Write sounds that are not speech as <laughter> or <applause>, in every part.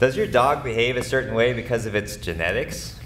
Does your dog behave a certain way because of its genetics?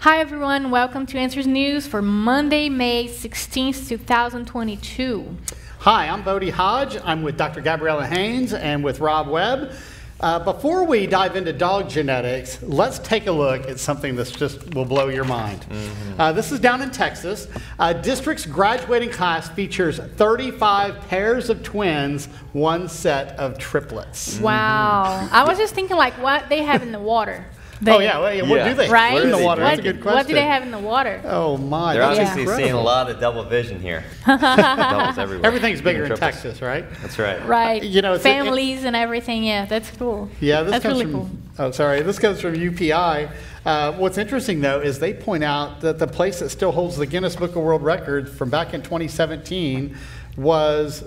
Hi, everyone. Welcome to Answers News for Monday, May 16th, 2022. Hi, I'm Bodie Hodge. I'm with Dr. Gabriela Haynes and with Rob Webb. Uh, before we dive into dog genetics, let's take a look at something that's just will blow your mind. Mm-hmm. Uh, this is down in Texas. Uh, district's graduating class features 35 pairs of twins, one set of triplets. Wow. Mm-hmm. I was just thinking, like, what they have in the water. They, oh yeah, well, yeah, what yeah. do they right? in the water? What, That's a good question. What do they have in the water? Oh my, they're obviously incredible. seeing a lot of double vision here. <laughs> Doubles everywhere. Everything's bigger in Texas, right? That's right. Right. You know, families it, and everything. Yeah, that's cool. Yeah, this that's comes really from. Cool. Oh, sorry. This comes from UPI. Uh, what's interesting though is they point out that the place that still holds the Guinness Book of World Records from back in 2017 was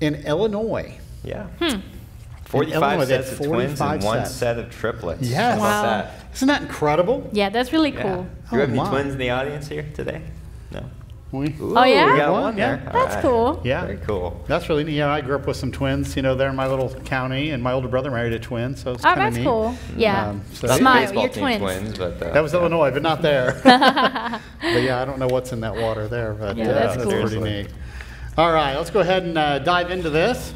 in Illinois. Yeah. Hmm. 45 sets of twins and one set of triplets. Yes. Wow. that? Isn't that incredible? Yeah, that's really cool. Yeah. Do you Oh, have any my. twins in the audience here today? No. We, Ooh, Oh, yeah? We got One, one yeah. there. That's All cool. Yeah. Very cool. that's really neat. Yeah, I grew up with some twins, you know, there in my little county, and my older brother married a twin, so it's Oh, kind of that's neat. cool. Yeah. Um, so- Not the Smile, baseball you're team twins. but uh, That was yeah. Illinois, but not there. <laughs> but yeah, I don't know what's in that water there, but Yeah, uh, that's that's cool. pretty Seriously. neat. All right, let's go ahead and uh, dive into this.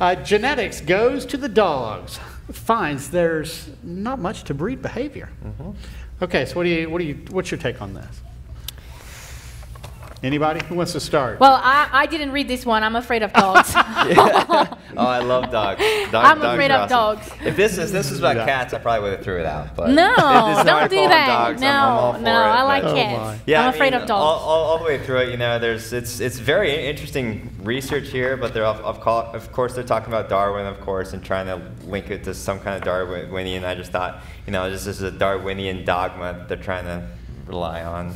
Uh, genetics goes to the dogs, finds there's not much to breed behavior. Mm-hmm. Okay, so what do you, what do you, what's your take on this? Anybody who wants to start? Well, I, I didn't read this one. I'm afraid of dogs. <laughs> oh, I love dogs. <laughs> Dog, I'm dogs afraid of awesome. dogs. If this is this was about Yeah. cats, I probably would have threw it out. But No, <laughs> if it's an don't do that. Dogs, no, I'm, I'm all no, it, I like Oh, cats. my. Yeah, I'm I afraid mean, of dogs. All, all, all the way through it, you know, there's it's it's very interesting research here, but they're of, of, of course they're talking about Darwin, of course, and trying to link it to some kind of Darwinian. I just thought, you know, this is a Darwinian dogma that they're trying to rely on.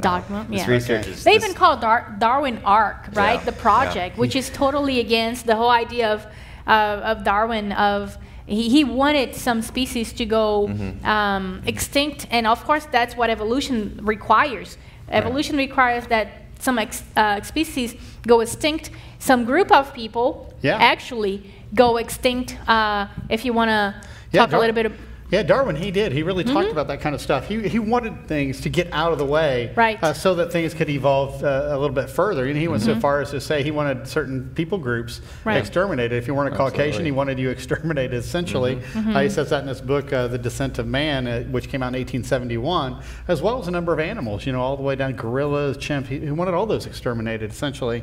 Dogma, This yeah. research Okay. is They this- even call Dar- Darwin Ark, right? Yeah, The project, which is totally against the whole idea of uh, of Darwin of he, he wanted some species to go Mm-hmm. um, extinct, and of course that's what evolution requires. Evolution requires that some ex- uh, species go extinct. Some group of people Yeah. actually go extinct. Uh, if you want to Yeah, talk a little bit. Of, Yeah, Darwin, he did. He really talked about that kind of stuff. He, he wanted things to get out of the way, Right. uh, so that things could evolve uh, a little bit further. And he went Mm-hmm. so far as to say he wanted certain people groups Right. exterminated. If you weren't a Caucasian, Absolutely. he wanted you exterminated. Essentially, Mm-hmm. uh, he says that in his book, uh, *The Descent of Man*, uh, which came out in 1871, as well as a number of animals. You know, all the way down gorillas, chimps. He, he wanted all those exterminated, essentially.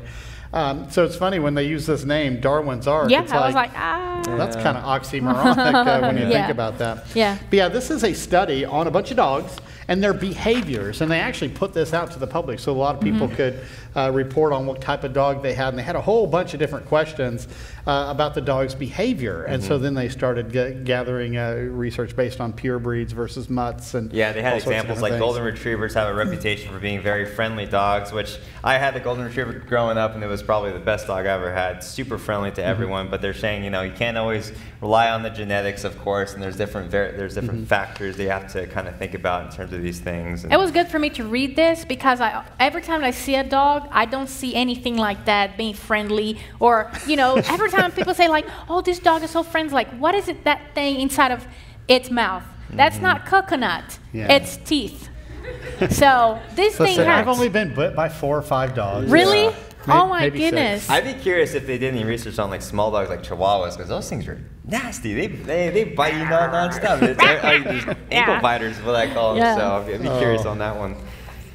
Um, so it's funny when they use this name, Darwin's Ark. yeah, it's I was like, ah. that's kind of oxymoronic uh, when you <laughs> Yeah. think about that. Yeah. But yeah, this is a study on a bunch of dogs and their behaviors, and they actually put this out to the public so a lot of people Mm-hmm. could uh, report on what type of dog they had, and they had a whole bunch of different questions uh, about the dog's behavior, and Mm-hmm. so then they started ga- gathering uh, research based on pure breeds versus mutts, and Yeah, they had examples like things. golden retrievers have a reputation for being very friendly dogs, which I had the golden retriever growing up, and it was probably the best dog I ever had. Super friendly Mm-hmm. to everyone, but they're saying you know you can't always rely on the genetics, of course, and there's different there's different Mm-hmm. factors they have to kind of think about in terms of these things. And It was good for me to read this because I, every time I see a dog, I don't see anything like that being friendly or you know. <laughs> every time people say like, "Oh, this dog is so friendly," like, what is it that thing inside of its mouth? That's mm-hmm. not coconut. Yeah. It's teeth. <laughs> So this thing Listen, I've only been bit by four or five dogs. really? Yeah. May- oh my maybe six. goodness. I'd be curious if they did any research on like small dogs like Chihuahuas, because those things are nasty. They they, they bite you non nonstop. It's, uh, just ankle Yeah. biters is what I call them. Yeah. So I'd be curious Oh. on that one.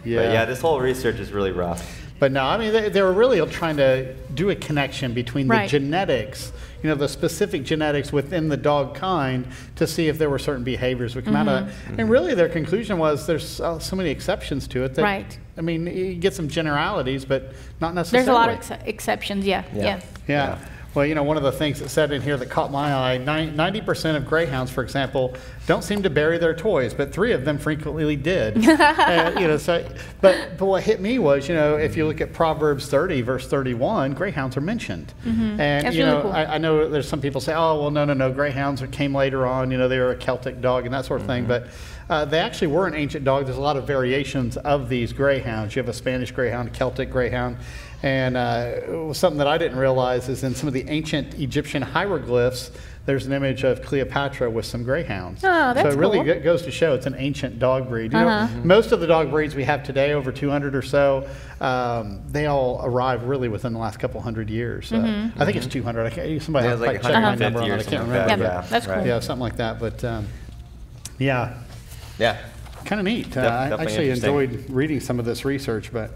Yeah. But yeah, this whole research is really rough. But no, I mean, they, they were really trying to do a connection between Right. the genetics, you know, the specific genetics within the dog kind to see if there were certain behaviors would come out of Mm-hmm. it. And really, their conclusion was there's uh, so many exceptions to it that, Right. I mean, you get some generalities, but not necessarily. There's a lot of ex- exceptions. Yeah. Yeah. Yeah. Yeah. Yeah. Well, you know, one of the things that said in here that caught my eye, 90% of greyhounds, for example, don't seem to bury their toys, but three of them frequently did. <laughs> Uh, you know, so, but, but what hit me was, you know, if you look at Proverbs 30, verse 31, greyhounds are mentioned. And, Mm-hmm. That's you really know, cool. I, I know there's some people say, oh, well, no, no, no, greyhounds came later on, you know, they were a Celtic dog and that sort of thing. But uh, they actually were an ancient dog. There's a lot of variations of these greyhounds. You have a Spanish greyhound, a Celtic greyhound. And uh, something that I didn't realize is in some of the ancient Egyptian hieroglyphs, there's an image of Cleopatra with some greyhounds. Oh, that's so it really cool. goes to show it's an ancient dog breed. You Uh-huh. know, most of the dog breeds we have today, over 200 or so, um, they all arrived really within the last couple hundred years. Uh, Mm-hmm. I think it's 200. I can't, somebody Yeah, has like to check my number on or it. I can't remember. like that. Yeah, but- that's cool. Yeah, something like that. But um, yeah, Yeah. kind of neat. Uh, I definitely actually interesting. enjoyed reading some of this research, but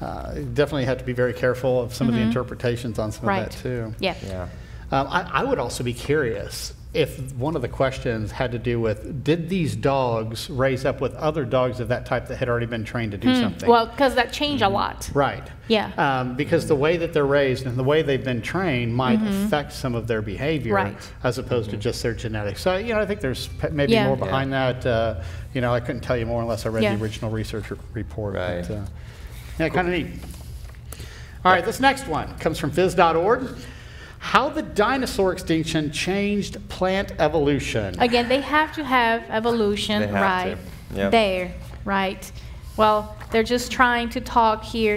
uh, definitely had to be very careful of some of the interpretations on some Mm-hmm. Right. of that too. Yeah. Yeah. Um, I, I would also be curious if one of the questions had to do with did these dogs raise up with other dogs of that type that had already been trained to do something? Hmm. Well, because that changed a lot. right. Yeah. Um, because the way that they're raised and the way they've been trained might affect some of their behavior Mm-hmm. Right. as opposed to just their genetics. So, you know, I think there's maybe Yeah. more behind that. Uh, you know, I couldn't tell you more unless I read Yeah. the original research r- report. Right. But, uh, yeah, kind of neat. All right, this next one comes from phys.org. How the dinosaur extinction changed plant evolution. Again, they have to have evolution They have right to. Yep. there, right? Well, they're just trying to talk here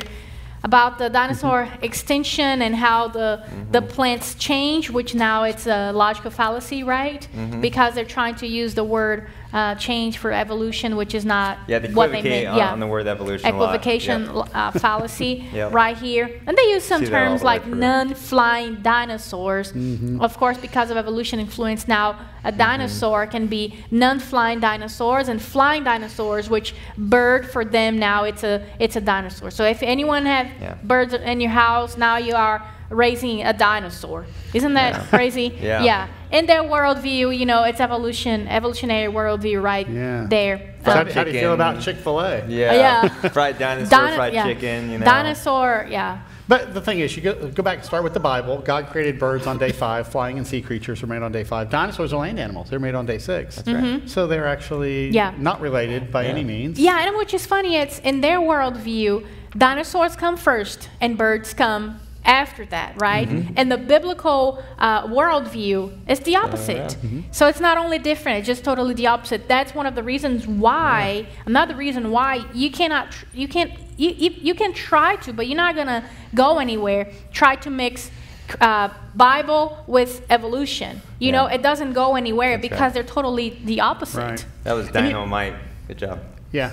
about the dinosaur Mm-hmm. extinction and how the the plants change, which now it's a logical fallacy, right? Mm-hmm. Because they're trying to use the word uh, change for evolution, which is not Yeah, they what they equivocate meant. on, yeah. on the word evolution. equivocation Yep. uh, fallacy <laughs> Yep. right here. And they use some See terms like non-flying dinosaurs. Mm-hmm. Of course, because of evolution influence, now a Mm-hmm. dinosaur can be non-flying dinosaurs and flying dinosaurs, which bird for them now it's a it's a dinosaur. So if anyone have Yeah. birds in your house, now you are raising a dinosaur. Isn't that Yeah. crazy? <laughs> Yeah. Yeah. In their worldview, you know, it's evolution, evolutionary worldview right Yeah. there. So how, Um, do- how do you feel Chicken. about Chick fil A? Yeah. Yeah. <laughs> fried dinosaur, Dino- fried yeah. chicken, you know. Dinosaur, yeah. But the thing is, you go, go back and start with the Bible. God created birds on day <laughs> five, flying and sea creatures were made on day five. Dinosaurs are land animals. They're made on day six. That's right. So they're actually Yeah. not related by Yeah. any means. Yeah, and which is funny, it's in their worldview, dinosaurs come first and birds come after that, right? Mm-hmm. And the biblical uh, worldview is the opposite. Mm-hmm. So it's not only different, it's just totally the opposite. That's one of the reasons why, another reason why you cannot, tr- you can't, you, you, you can try to, but you're not gonna go anywhere. Try to mix uh, Bible with evolution. You know, it doesn't go anywhere That's because right. they're totally the opposite. Right. That was And you- dynamite. Good job. Yeah.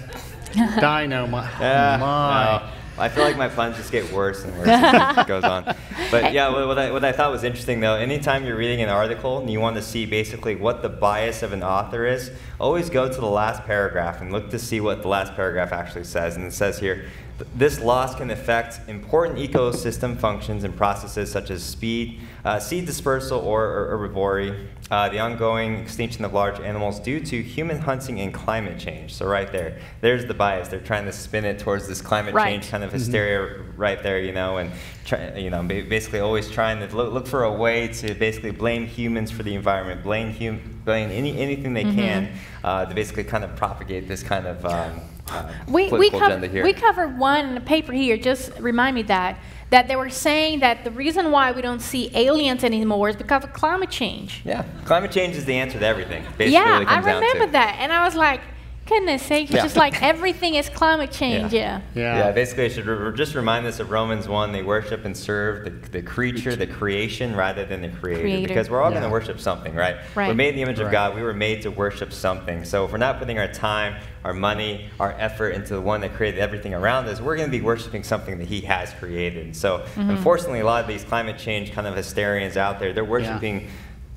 <laughs> Dynamite. Yeah, My. I feel like my puns just get worse and worse as it <laughs> goes on. But yeah, what what I, what I thought was interesting though, anytime you're reading an article and you want to see basically what the bias of an author is, always go to the last paragraph and look to see what the last paragraph actually says. And it says here, this loss can affect important ecosystem functions and processes such as speed, uh, seed dispersal or, or herbivory, uh, the ongoing extinction of large animals due to human hunting and climate change. So right there, there's the bias. They're trying to spin it towards this climate Right. change kind of hysteria right there, you know, and try, you know, basically always trying to look, look for a way to basically blame humans for the environment, blame hum, blame any anything Mm-hmm. they can uh, to basically kind of propagate this kind of um, uh, We, we, political cov- agenda here. we covered one paper here, just remind me that, that they were saying that the reason why we don't see aliens anymore is because of climate change. yeah, climate change is the answer to everything. Basically, yeah, I remember that. And I was like, goodness sake, it's Yeah. just like everything is climate change. Yeah. Yeah. Yeah, basically, I should re- just remind us of Romans 1. They worship and serve the, the creature, the creation, rather than the creator. Creator. Because we're all going to worship something, right? right? We're made in the image of God. We were made to worship something. So if we're not putting our time, our money, our effort into the one that created everything around us, we're going to be worshiping something that He has created. So Mm-hmm. unfortunately, a lot of these climate change kind of hysterians out there, they're worshiping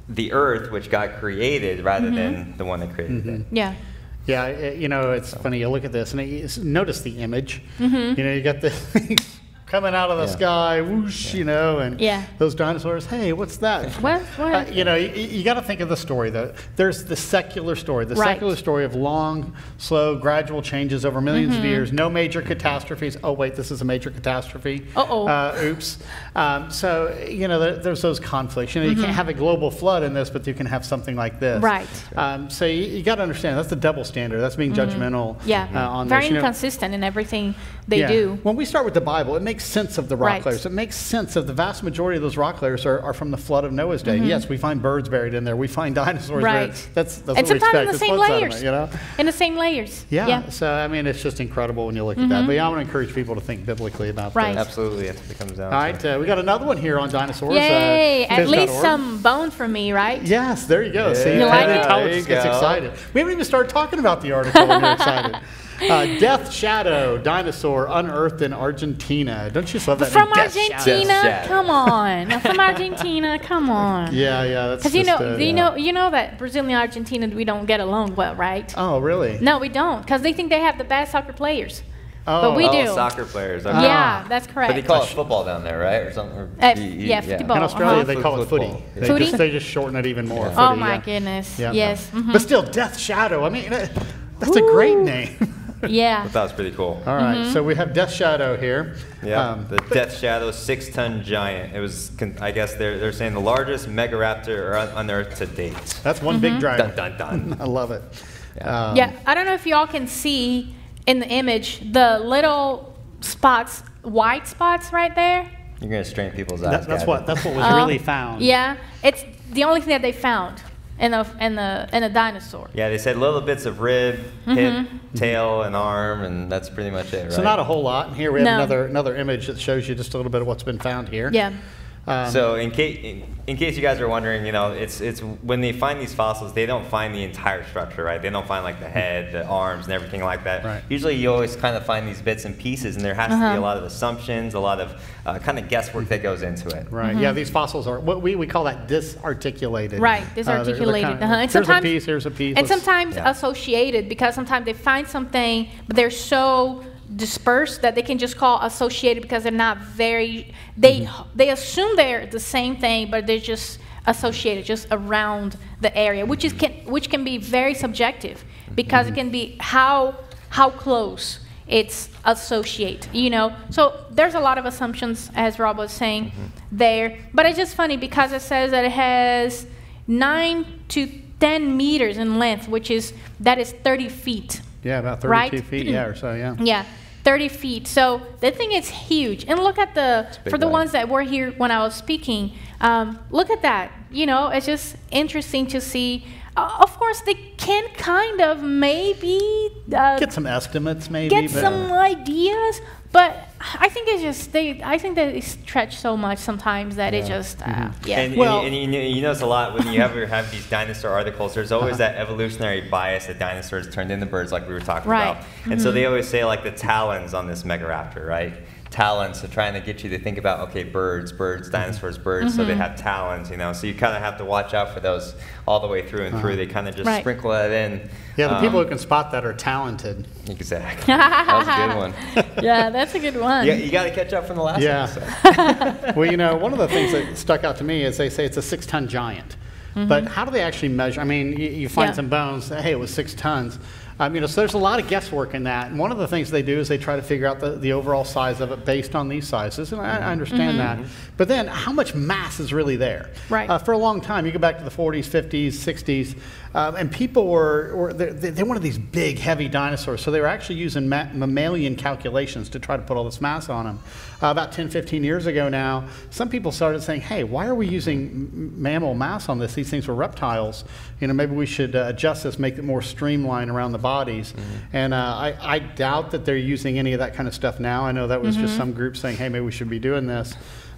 the earth, which God created, rather Mm-hmm. than the one that created it. Yeah. Yeah, i- you know, it's funny. You look at this and it, notice the image. Mm-hmm. You know, you got the <laughs> coming out of the Yeah. sky, whoosh, you know, and Yeah. those dinosaurs. Hey, what's that? <laughs> What- what? Uh, you know, you, you got to think of the story though. There's the secular story, the Right. secular story of long, slow, gradual changes over 1000000s Mm-hmm. of years. No major catastrophes. Oh wait, this is a major catastrophe. Uh-oh. Uh, oops. Um, so you know, there, there's those conflicts. You know, you can't have a global flood in this, but you can have something like this. Mm-hmm. Right. Um, so you, you got to understand that's the double standard. That's being judgmental. Yeah. Uh, on Very this. You know, inconsistent in everything They Yeah. do. When we start with the Bible, it makes sense of the rock Right. layers. It makes sense of the vast majority of those rock layers are, are from the flood of Noah's day. Yes, we find birds buried in there. We find <laughs> dinosaurs Mm-hmm. Right. buried. That's, that's and what we sometimes expect. in the It's same flood sediment, layers. you know? In the same layers. Yeah. yeah. So, I mean, it's just incredible when you look at that. But yeah, I want to encourage people to think biblically about Mm-hmm. Right. this. Absolutely, that's what it comes down All to. right. Uh, we got another one here on dinosaurs. Yay! Uh, At least phys.org. some bone for me, right? Yes, there you go. See, You like it? Tyler there you gets go. excited. We haven't even started talking about the article when you're excited. <laughs> Uh, Death Shadow dinosaur unearthed in Argentina. Don't you just love that? From name? Death Shadow. Argentina, come on. From Argentina, come on. <laughs> Yeah, yeah. That's Because you know, uh, you yeah. know, you know that Brazil and Argentina, we don't get along well, right? Oh, really? No, we don't, because they think they have the best soccer players. Oh. But we oh, do. soccer players. Okay. Yeah, that's correct. But they call it football down there, right, or something? Or Uh, y- y- yeah, football. In Australia, Uh-huh. they call it footy. Football. They Footy? just they just shorten it even more. Yeah. oh my yeah. goodness. Yeah. Yes. mhm. But still, Death Shadow. I mean, uh, that's a great name. <laughs> <laughs> Yeah. But that was pretty cool. All right, Mm-hmm. so we have Death Shadow here. Yeah, Um, the Death Shadow six-ton giant. It was, I guess they're, they're saying the largest megaraptor on Earth to date. that's one big dragon. Dun dun dun. <laughs> I love it. Yeah. Um, Yeah. I don't know if y'all can see in the image the little spots, white spots right there. You're gonna strain people's eyes. that- that's Gavin. what that's what was Uh, really found. Yeah. It's the only thing that they found in a in the in a dinosaur. Yeah, they said little bits of rib, hip, Mm-hmm. tail, and arm, and that's pretty much it, right? So not a whole lot. And here we have No. another another image that shows you just a little bit of what's been found here. Yeah. Um, So in case in, in case you guys are wondering, you know, it's it's when they find these fossils, they don't find the entire structure, right? They don't find like the head, the arms, and everything like that. Right. Usually, you always kind of find these bits and pieces, and there has to be Uh-huh. a lot of assumptions, a lot of uh, kind of guesswork that goes into it. Right. Yeah, these fossils are what we, we call that disarticulated. Right, Uh, they're- they're disarticulated. kind of-. And here's sometimes, a piece. Here's a piece. And let's- sometimes Yeah. associated because sometimes they find something, but they're so dispersed that they can just call associated because they're not very. They Mm-hmm. they assume they're the same thing, but they're just associated just around the area, which is can which can be very subjective because Mm-hmm. it can be how how close it's associate you know so there's a lot of assumptions as rob was saying Mm-hmm. there but it's just funny because it says that it has 9 to 10 meters in length which is that is 30 feet yeah, about 32 right? feet. Yeah, or so. Yeah. yeah 30 feet so the thing is huge and look at the for the guy. ones that were here when i was speaking um, look at that you know it's just interesting to see uh, of course they can kind of maybe uh, Get some estimates, maybe. get but- some ideas but i think it's just they i think that they stretch so much sometimes that it just uh, Mm-hmm. yeah And, Well- and, you, and you, you notice a lot when you ever have these dinosaur articles, there's always Uh-huh. that evolutionary bias that dinosaurs turned into birds, like we were talking Right. about. And so they always say, like, the talons on this megaraptor, right? Talons, so trying to get you to think about, okay, birds, birds, dinosaurs, birds, so Mm-hmm. they have talons, you know. So you kind of have to watch out for those all the way through and through. They kind of just Right. sprinkle that in. Yeah, the Um, people who can spot that are talented. Exactly. that was a good one. <laughs> yeah that's a good one Yeah, you got to catch up from the last Yeah. episode. <laughs> well, you know, one of the things that stuck out to me is they say it's a six ton giant. But mm-hmm. how do they actually measure? I mean, you, you find Yeah. some bones, hey, it was six tons. Um, you know, so there's a lot of guesswork in that. And one of the things they do is they try to figure out the, the overall size of it based on these sizes. And I, I understand that. But then how much mass is really there? Right. Uh, for a long time, you go back to the 40s, 50s, 60s, um, and people were, were they, they wanted these big, heavy dinosaurs. So they were actually using ma- mammalian calculations to try to put all this mass on them. Uh, about 10, 15 years ago now, some people started saying, hey, why are we using m- mammal mass on this? These things were reptiles. You know, maybe we should uh, adjust this, make it more streamlined around the bodies. And uh, I, I doubt that they're using any of that kind of stuff now. I know that was just some group saying, hey, maybe we should be doing this.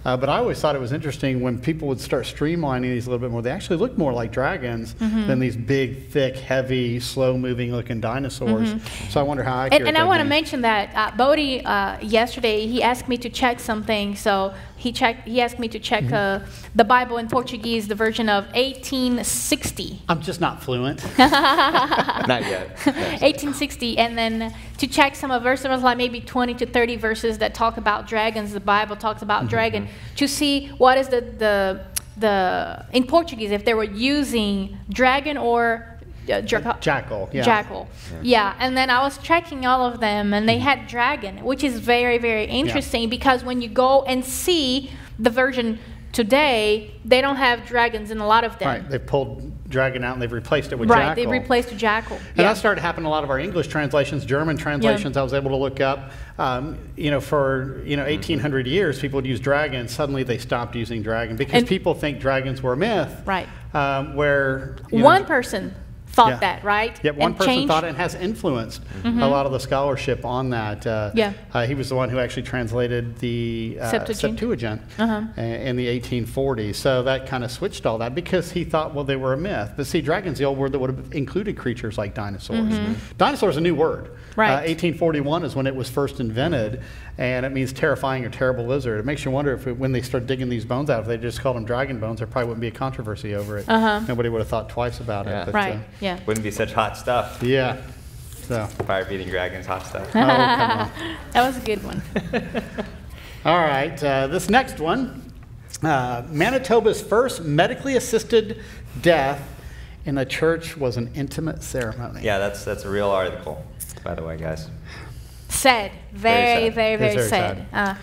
Uh, but I always thought it was interesting when people would start streamlining these a little bit more. They actually look more like dragons Mm-hmm. than these big, thick, heavy, slow-moving looking dinosaurs. So I wonder how. Mm-hmm. And, and I want to mention that uh, Bodie uh, yesterday he asked me to check something. So he checked. He asked me to check Mm-hmm. uh, the Bible in Portuguese, the version of 1860. I'm just not fluent. <laughs> Not yet. 1860, and then to check some of verses, like maybe 20 to 30 verses that talk about dragons. The Bible talks about Mm-hmm. dragon. To see what is the the the in Portuguese if they were using dragon or uh, jaca- Jackal, yeah. Jackal. Yeah. and then I was checking all of them, and they had dragon, which is very, very interesting because when you go and see the version today, they don't have dragons in a lot of them. Right, they pulled dragon out and they've replaced it with right, jackal. Right, they replaced jackal. And yeah. that started happening a lot of our English translations, German translations. I was able to look up. Um, you know, for you know 1,800 years, people would use dragon. Suddenly, they stopped using dragon because And- people think dragons were a myth. Right. Um, where you know, One person thought Yeah. that, right? Yep, one And person changed- thought it and has influenced a lot of the scholarship on that. Uh, Yeah. uh, he was the one who actually translated the uh, Septuagint. Septuagint Uh-huh. uh, in the 1840s. So that kind of switched all that because he thought, well, they were a myth. But see, dragon's the old word that would have included creatures like dinosaurs. Dinosaur is a new word. Mm-hmm. Right. Uh, 1841 is when it was first invented, and it means terrifying or terrible lizard. It makes you wonder if it, when they start digging these bones out, if they just called them dragon bones, there probably wouldn't be a controversy over it. Uh-huh. Nobody would have thought twice about Yeah. it. But, Right, uh, yeah. Wouldn't be such hot stuff. yeah. So, Fire beating dragons, hot stuff. oh, come on. <laughs> That was a good one. <laughs> All right, uh, this next one uh, Manitoba's first medically assisted death in a church was an intimate ceremony. Yeah, that's that's a real article, by the way, guys. Sad. Very, sad. very, very, very sad. Uh,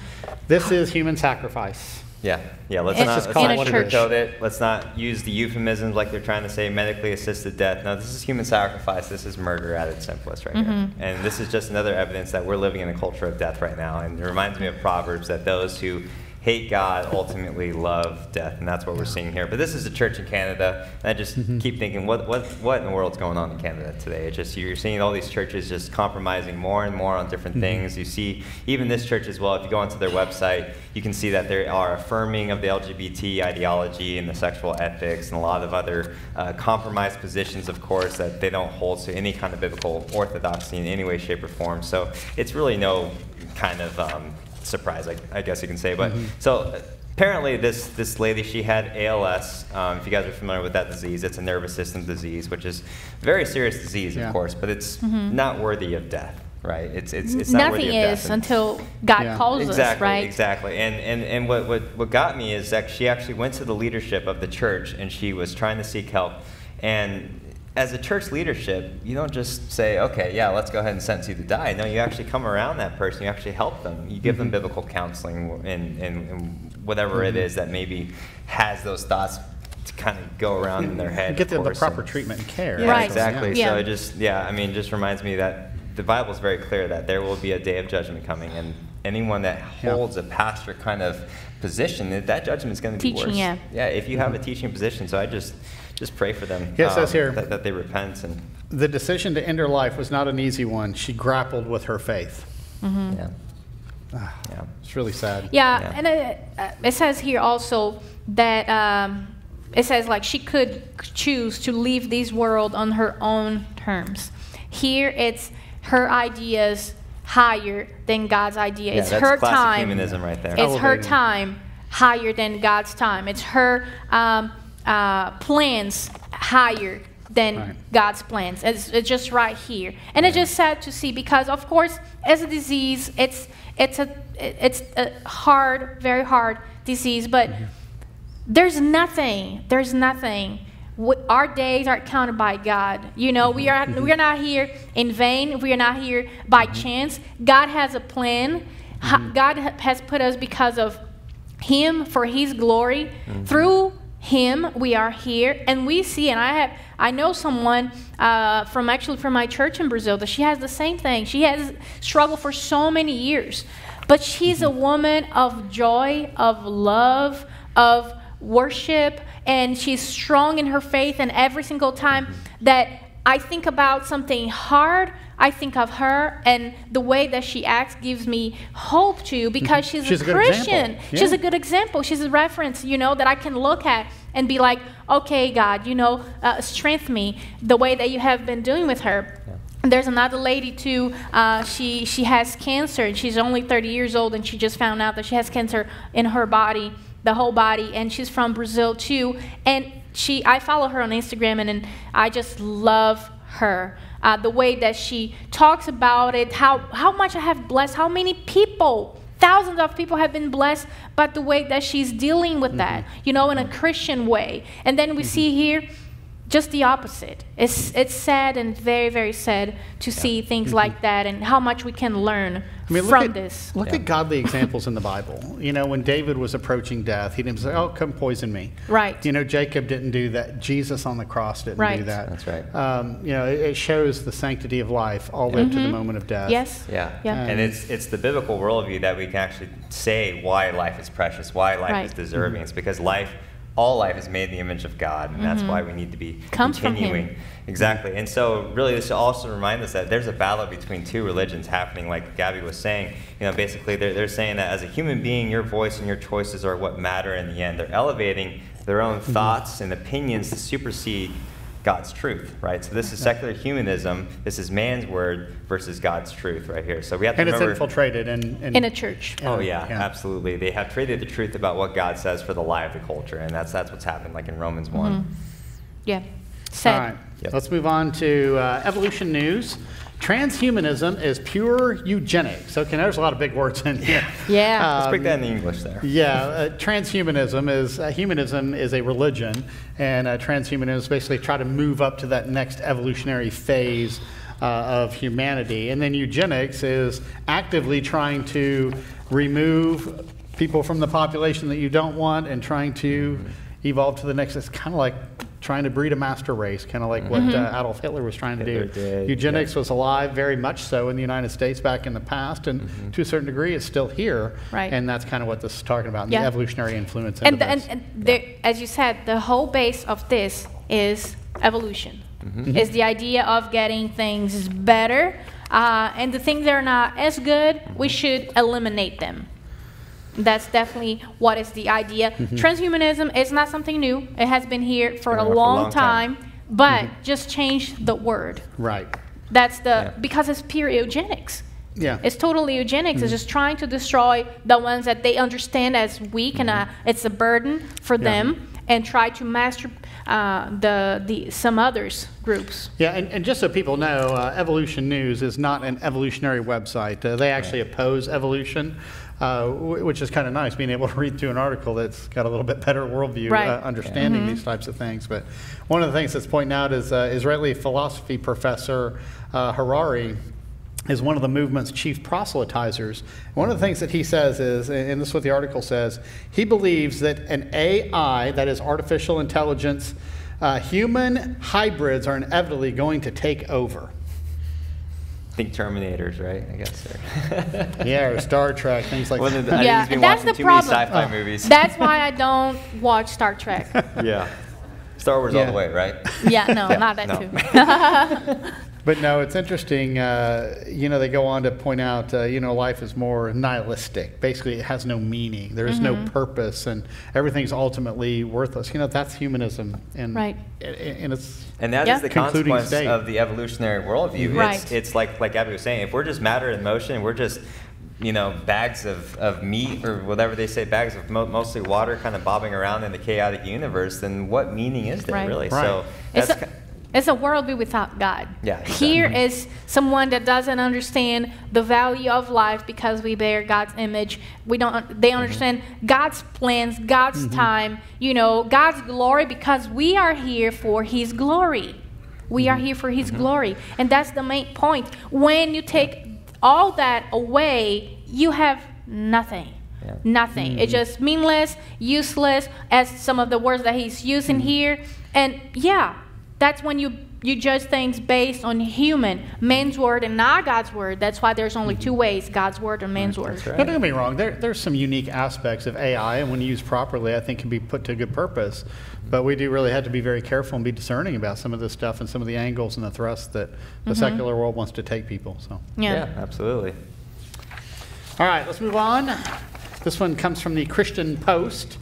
This is human sacrifice. Yeah, yeah. Let's It's not, just let's call not it what it is. sugarcoat it. Let's not use the euphemisms like they're trying to say medically assisted death. No, this is human sacrifice. This is murder at its simplest right here. And this is just another evidence that we're living in a culture of death right now. And it reminds me of Proverbs that those who hate God ultimately love death, and that's what we're seeing here. But this is a church in Canada, and I just keep thinking, what, what, what in the world's going on in Canada today? It's just you're seeing all these churches just compromising more and more on different things. You see, even this church as well. If you go onto their website, you can see that they are affirming of the LGBT ideology and the sexual ethics and a lot of other uh, compromised positions, of course, that they don't hold to any kind of biblical orthodoxy in any way, shape, or form. So it's really no kind of um, surprise, I, I guess you can say. But so uh, apparently, this this lady she had ALS. Um, if you guys are familiar with that disease, it's a nervous system disease, which is a very serious disease, Yeah. of course, but it's not worthy of death. Right? It's it's, it's not Mm-hmm. nothing worthy of is death. Until God Yeah. calls exactly, us, right? Exactly. And, and, and what, what, what got me is that she actually went to the leadership of the church and she was trying to seek help. And as a church leadership, you don't just say, okay, yeah, let's go ahead and sentence you to die. No, you actually come around that person. You actually help them. You give them mm-hmm. biblical counseling and, and, and whatever it mm-hmm. is that maybe has those thoughts to kind of go around in their head. Get of them the proper and- treatment and care. yeah, Right. exactly. Yeah. So it just, yeah, I mean, just reminds me that the Bible is very clear that there will be a day of judgment coming, and anyone that Yeah. holds a pastor kind of position, that, that judgment is going to be Teaching, worse. yeah. Yeah, if you have a mm-hmm. teaching position, so I just, just pray for them. um, Yes, that's here. That, that they repent and, The decision to end her life was not an easy one. She grappled with her faith. yeah, yeah. It's really sad. Yeah, Yeah. and it, uh, it says here also that um, it says like she could choose to leave this world on her own terms. Here, it's her ideas higher than God's idea. Yeah, it's that's her classic time. humanism right there. It's her time higher than God's time. It's her um, uh, plans higher than Right. God's plans. It's, it's just right here, and it's just sad to see because, of course, as a disease, it's it's a it's a hard, very hard disease. But mm-hmm. there's nothing. There's nothing. Our days are counted by God. You know, we are mm-hmm. we are not here in vain. We are not here by mm-hmm. chance. God has a plan. Ha- God has put us because of Him for His glory. Through Him, we are here, and we see. And I have I know someone uh, from actually from my church in Brazil that she has the same thing. She has struggled for so many years, but she's a woman of joy, of love, of worship, and she's strong in her faith. And every single time that I think about something hard, I think of her, and the way that she acts gives me hope too, because she's, She's a a Christian. example. She's a good example. She's a reference, you know, that I can look at and be like, okay, God, you know, uh, strengthen me the way that you have been doing with her. There's another lady too. Uh, she she has cancer, and she's only 30 years old, and she just found out that she has cancer in her body, the whole body, and she's from Brazil too. And she, I follow her on Instagram, and, and I just love her. Uh, the way that she talks about it, how how much I have blessed, how many people, thousands of people have been blessed, but the way that she's dealing with that, you know, in a Christian way. And then we see here just the opposite. It's, it's sad and very, very sad to see things like that and how much we can learn I mean, look from at, this. Look Yeah. at godly examples in the Bible. You know, when David was approaching death, he didn't say, "Oh, come poison me." Right. You know, Jacob didn't do that. Jesus on the cross didn't do that. That's right. Um, you know, it, it shows the sanctity of life all the way up to the moment of death. Mm-hmm. Yes. Yeah. Yeah. And it's it's the biblical worldview that we can actually say why life is precious, why life is Right. deserving. It's because life, all life is made in the image of God, and that's why we need to be Mm-hmm. Comes continuing. Exactly. And so really this also remind us that there's a battle between two religions happening, like Gabby was saying. You know, basically they're, they're saying that as a human being, your voice and your choices are what matter in the end. They're elevating their own Mm-hmm. thoughts and opinions to supersede God's truth, right? So this is secular humanism. This is man's word versus God's truth, right here. So we have to And it's infiltrated in, in, In a church. Oh yeah, Yeah. absolutely. They have traded the truth about what God says for the lie of the culture, and that's that's what's happened, like in Romans one. Mm-hmm. Yeah. All Sad. right. Yep. Let's move on to uh, evolution news. Transhumanism is pure eugenics. Okay, there's a lot of big words in here. Yeah. Let's break that in the English there. Yeah, uh, transhumanism is uh, humanism is a religion, and uh, transhumanism basically try to move up to that next evolutionary phase uh, of humanity. And then eugenics is actively trying to remove people from the population that you don't want and trying to evolve to the next. It's kind of like trying to breed a master race, kind of like what uh, Adolf Hitler was trying to Hitler do. did, Eugenics yeah. was alive very much so in the United States back in the past, and to a certain degree, it's still here. Right. And that's kind of what this is talking about, Yeah. the evolutionary influence and, into and, this. and there, as you said, the whole base of this is evolution. Mm-hmm. Is the idea of getting things better, uh, and the things that are not as good, we should eliminate them. That's definitely what is the idea. Mm-hmm. Transhumanism is not something new. It has been here for a for a long, long time. time, but Mm-hmm. just change the word. right. That's the Yeah. because it's pure eugenics. Yeah. It's totally eugenics. It's just trying to destroy the ones that they understand as weak and uh, it's a burden for Yeah. them, and try to master uh, the the some others groups. Yeah, and, and just so people know, uh, Evolution News is not an evolutionary website. Uh, they actually oppose evolution, uh, which is kind of nice, being able to read through an article that's got a little bit better worldview, Right. uh, understanding these types of things. But one of the things that's pointing out is uh, Israeli philosophy professor uh, Harari is one of the movement's chief proselytizers. One of the things that he says is, and this is what the article says, he believes that an AI, that is artificial intelligence, uh, human hybrids are inevitably going to take over. Think Terminators, right? I guess. Or <laughs> Yeah, or Star Trek, things like Well, that. then, I think yeah, been that's the too problem. many sci-fi Oh. movies. <laughs> That's why I don't watch Star Trek. <laughs> yeah. Star Wars all the way, right? Yeah, no, Yeah, not that no. too. But no, it's interesting. Uh, you know, they go on to point out, uh, you know, life is more nihilistic. Basically, it has no meaning. There is no Mm-hmm. purpose, and everything's ultimately worthless. You know, that's humanism, and Right. and, and it's And that is Yeah. the Concluding consequence state. of the evolutionary worldview. Right. It's, it's like like Abby was saying, if we're just matter in motion, we're just you know bags of, of meat or whatever they say, bags of mo- mostly water, kind of bobbing around in the chaotic universe. Then what meaning is there Right. really? Right. So It's that's a, ki- it's a worldview without God. Yeah, exactly. is someone that doesn't understand the value of life because we bear God's image. We don't. They Mm-hmm. understand God's plans, God's time. You know, God's glory because we are here for His glory. We are here for His Mm-hmm. glory, and that's the main point. When you take all that away, you have nothing. Yeah. Nothing. It's just meaningless, useless, as some of the words that he's using here. And yeah, that's when you you judge things based on human, man's word, and not God's word. That's why there's only two mm-hmm. ways: God's word or man's word. Right. No, don't get me wrong. There, there's some unique aspects of AI, and when used properly, I think can be put to good purpose. But we do really have to be very careful and be discerning about some of this stuff and some of the angles and the thrusts that the mm-hmm. secular world wants to take people. So, Yeah. absolutely. all right, let's move on. This one comes from the Christian Post.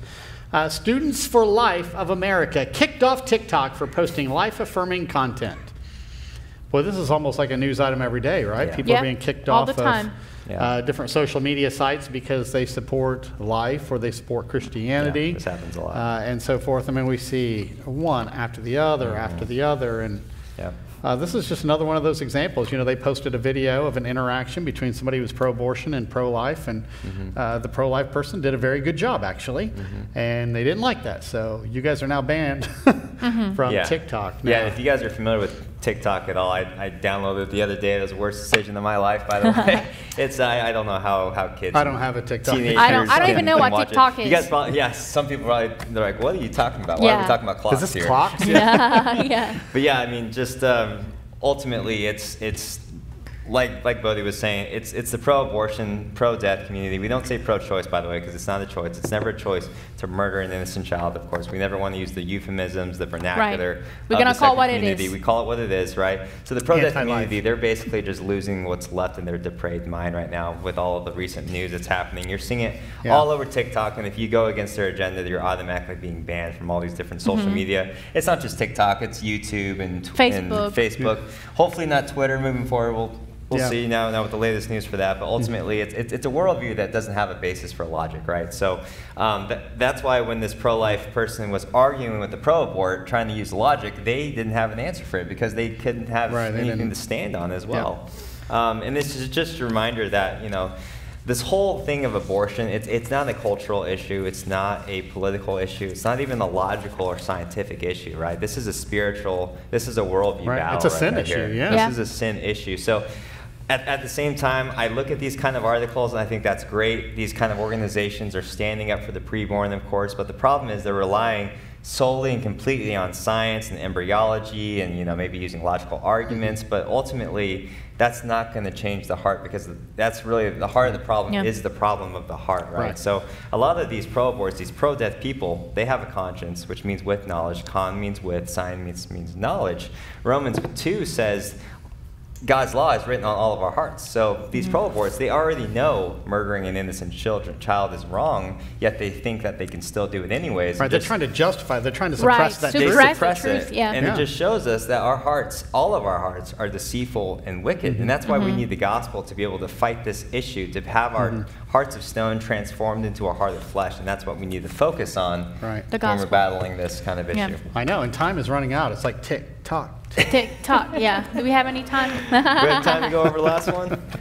Uh, Students for Life of America kicked off TikTok for posting life-affirming content. Boy, this is almost like a news item every day, right? Yeah. People Yeah, are being kicked all off the of. Yeah. uh, different social media sites because they support life or they support Christianity. Yeah, this happens a lot. Uh, and so forth. I mean, we see one after the other Mm-hmm. after the other, and Yeah. Uh, this is just another one of those examples. You know, they posted a video of an interaction between somebody who was pro-abortion and pro-life, and Mm-hmm. uh, the pro-life person did a very good job, actually, and they didn't like that. So you guys are now banned <laughs> from Yeah. TikTok. Yeah, if you guys are familiar with TikTok at all, I, I downloaded it the other day. It was the worst decision of my life, by the <laughs> way. it's I, I don't know how, how kids. I don't have a TikTok. I don't- I don't can- even know what watch it. TikTok You is. guys probably, yeah, some people probably they're like, "What are you talking about? Why are we talking about clocks Is this here?" clocks? <laughs> yeah, yeah. But yeah, I mean, just um, ultimately, it's it's like like Bodie was saying, it's it's the pro-abortion, pro-death community. We don't say pro-choice, by the way, because it's not a choice. It's never a choice to murder an innocent child. Of course, we never want to use the euphemisms, the vernacular. We're of gonna call what it community. is. We call it what it is, right? So the pro-death Anti-life. community, they're basically just losing what's left in their depraved mind right now with all of the recent news that's happening. You're seeing it Yeah. all over TikTok, and if you go against their agenda, you're automatically being banned from all these different mm-hmm. social media. It's not just TikTok; it's YouTube and, tw- and Facebook. Facebook. Hopefully, not Twitter. Moving forward, we'll we'll Yeah. see now, now with the latest news for that. But ultimately, it's, it's it's a worldview that doesn't have a basis for logic, right? So um, that, that's why when this pro-life person was arguing with the pro-abort, trying to use logic, they didn't have an answer for it because they couldn't have Right, anything to stand on as well. Um, and this is just a reminder that you know. This whole thing of abortion, it's, it's not a cultural issue. It's not a political issue. It's not even a logical or scientific issue, right? This is a spiritual, this is a worldview Right, battle. it's a right sin right issue, here. yeah. Yeah. This is a sin issue. So at, at the same time, I look at these kind of articles and I think that's great. These kind of organizations are standing up for the preborn, of course, but the problem is they're relying solely and completely on science and embryology and you know maybe using logical mm-hmm. arguments, but ultimately that's not going to change the heart because that's really the heart of the problem Yeah. is the problem of the heart, right? Right. So a lot of these pro-aborts, these pro-death people, they have a conscience, which means with knowledge. Con means with, sign means means knowledge. Romans 2 says God's law is written on all of our hearts. So Mm-hmm. these pro-aborts, they already know murdering an innocent children, child is wrong, yet they think that they can still do it anyways. Right, and they're just- trying to justify. They're trying to Right, suppress that. they suppress truth. the truth, it. yeah. And Yeah. it just shows us that our hearts, all of our hearts, are deceitful and wicked. And that's why Mm-hmm. we need the gospel to be able to fight this issue, to have our Mm-hmm. hearts of stone transformed into a heart of flesh. And that's what we need to focus on Right. The when we're battling this kind of issue. Yeah. I know, and time is running out. It's like tick tock. TikTok, yeah. Do we have any time? <laughs> we have time to go over the last one? <laughs>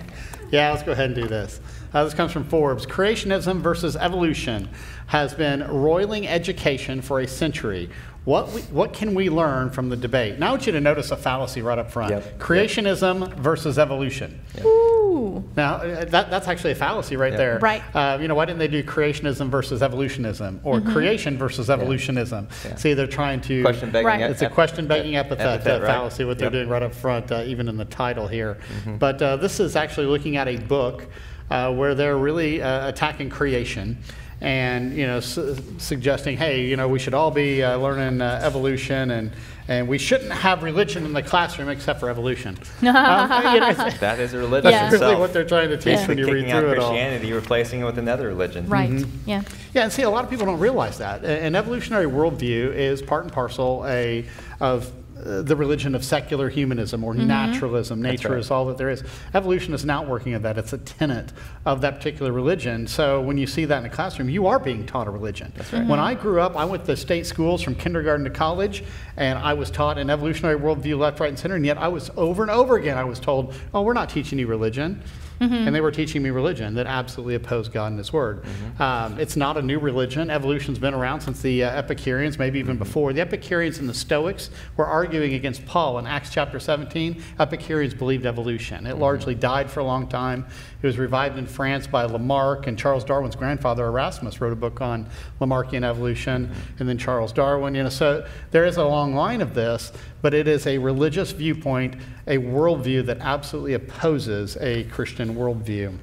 Yeah, let's go ahead and do this. Uh, this comes from Forbes. Creationism versus evolution has been roiling education for a century. What, we, what can we learn from the debate? Now I want you to notice a fallacy right up front. Yep. Creationism versus evolution. Ooh. Now, uh, that, that's actually a fallacy right Yeah. there. Right. Uh, you know, why didn't they do creationism versus evolutionism or creation versus evolutionism? Yeah. See, they're trying to. Question begging. Right. It's a question begging ep- epithet, epithet, uh, right? fallacy, what they're Yep. doing right up front, uh, even in the title here. But uh, this is actually looking at a book uh, where they're really uh, attacking creation and, you know, su- suggesting, hey, you know, we should all be uh, learning uh, evolution and, and we shouldn't have religion in the classroom except for evolution. <laughs> Um, you know, That is a religion Yeah. that's really what they're trying to teach Yeah. when you read Kicking out through it all. Christianity, replacing it with another religion. Right, Mm-hmm. yeah. Yeah, and see, a lot of people don't realize that. An evolutionary worldview is part and parcel a, of uh, the religion of secular humanism or naturalism. Nature right. is all that there is. Evolution is an outworking of that. It's a tenet of that particular religion. So when you see that in a classroom, you are being taught a religion. When I grew up, I went to state schools from kindergarten to college, and I was taught an evolutionary worldview left, right, and center, and yet I was over and over again, I was told, oh, we're not teaching you religion. And they were teaching me religion that absolutely opposed God and His Word. Um, it's not a new religion. Evolution's been around since the uh, Epicureans, maybe even before. The Epicureans and the Stoics were arguing against Paul in Acts chapter 17. Epicureans believed evolution. It largely died for a long time. It was revived in France by Lamarck, and Charles Darwin's grandfather Erasmus wrote a book on Lamarckian evolution, and then Charles Darwin. You know, so there is a long line of this, but it is a religious viewpoint, a worldview that absolutely opposes a Christian worldview.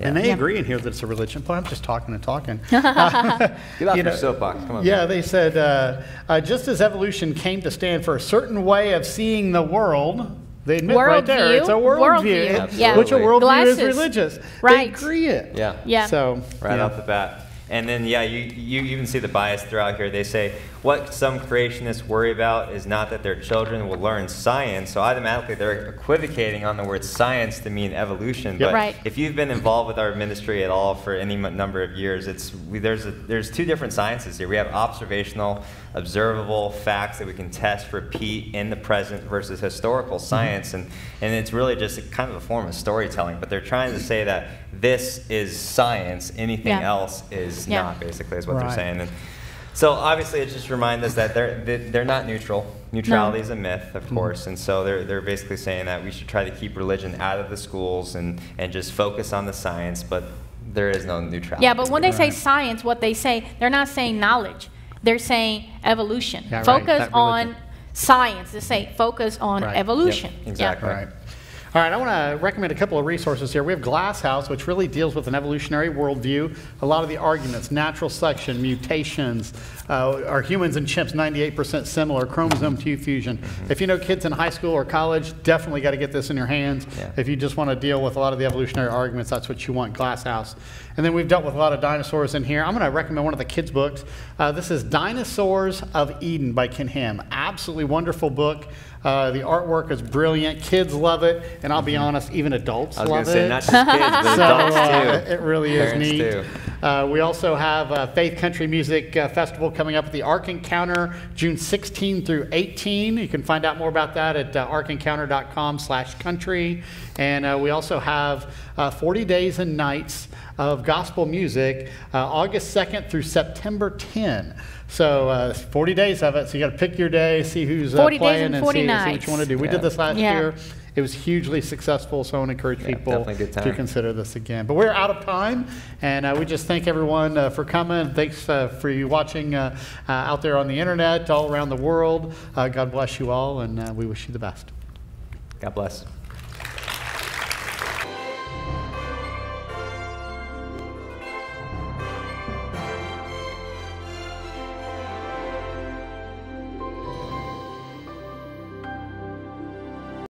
And they Yeah. agree in here that it's a religion. Boy, I'm just talking and talking. <laughs> <laughs> Get off You your soapbox. Come on. Yeah, they said uh, uh, just as evolution came to stand for a certain way of seeing the world, they admit right there Worldview. it's a worldview, Worldview, yeah. which a worldview Glasses. is religious. Right. They agree it. Yeah. Yeah. So Right yeah. off the bat. And then, yeah, you, you even see the bias throughout here. They say what some creationists worry about is not that their children will learn science, so automatically they're equivocating on the word science to mean evolution. Yep. But Right. if you've been involved with our ministry at all for any m- number of years, it's we, there's a, there's two different sciences here. We have observational, observable facts that we can test, repeat in the present versus historical mm-hmm. science, and and it's really just a, kind of a form of storytelling. But they're trying to say that this is science, anything Yeah. else is Yeah. not. Basically, is what Right. they're saying. And, so obviously, it just reminds us that they're they- they're not neutral. Neutrality is a myth, of course, and so they're they're basically saying that we should try to keep religion out of the schools and and just focus on the science, but there is no neutrality. Yeah, but when they say science, what they say, they're not saying knowledge. They're saying evolution. Yeah, Focus that on science. They say focus on Right. evolution. Yep, Yeah. exactly. All right. All right, I want to recommend a couple of resources here. We have Glass House, which really deals with an evolutionary worldview. A lot of the arguments, natural selection, mutations, uh, are humans and chimps 98% similar, chromosome 2 fusion. If you know kids in high school or college, definitely got to get this in your hands. Yeah. If you just want to deal with a lot of the evolutionary arguments, that's what you want, Glass House. And then we've dealt with a lot of dinosaurs in here. I'm going to recommend one of the kids' books. Uh, this is Dinosaurs of Eden by Ken Ham. Absolutely wonderful book. Uh, the artwork is brilliant. Kids love it, and I'll be honest, even adults Mm-hmm. I was going to say it. not just kids, but <laughs> So adults uh, too. it really is neat. too. Uh, we also have a Faith Country Music uh, Festival coming up at the Ark Encounter June 16 through 18. You can find out more about that at uh, arkencounter.com slash country. And uh, we also have uh, 40 days and nights of gospel music uh, August 2nd through September 10. So uh, 40 days of it. So you got to pick your day, see who's uh, 40 playing, and and 40 see, see what you want to do. We Yeah. did this last Yeah. year. It was hugely successful, so I want to encourage Yeah, people definitely a good to consider this again. But we're out of time, and uh, we just thank everyone uh, for coming. Thanks uh, for you watching uh, uh, out there on the internet, all around the world. Uh, God bless you all, and uh, we wish you the best. God bless.